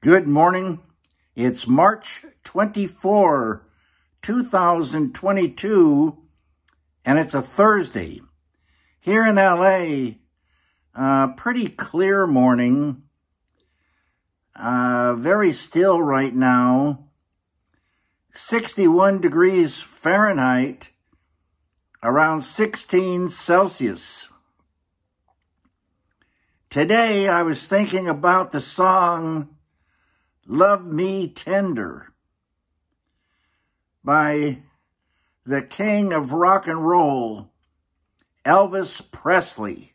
Good morning. It's March 24, 2022, and it's a Thursday. Here in LA, pretty clear morning. Uh, very still right now. 61 degrees Fahrenheit, around 16 Celsius. Today I was thinking about the song Love Me Tender by the king of rock and roll, Elvis Presley,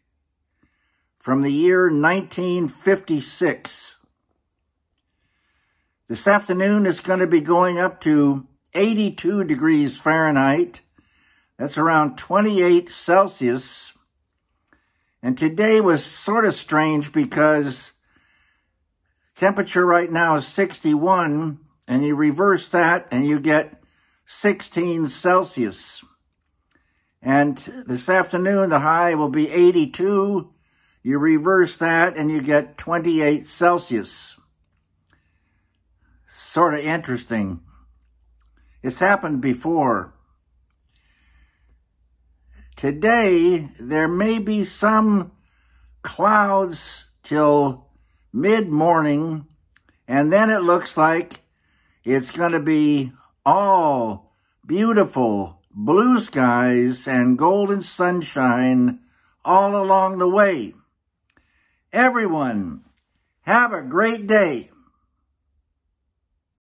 from the year 1956. This afternoon it's going to be going up to 82 degrees Fahrenheit. That's around 28 Celsius. And today was sort of strange because Temperature right now is 61, and you reverse that and you get 16 Celsius. And this afternoon, the high will be 82. You reverse that and you get 28 Celsius. Sort of interesting. It's happened before. Today, there may be some clouds till mid-morning, and then it looks like it's going to be all beautiful blue skies and golden sunshine all along the way. Everyone, have a great day.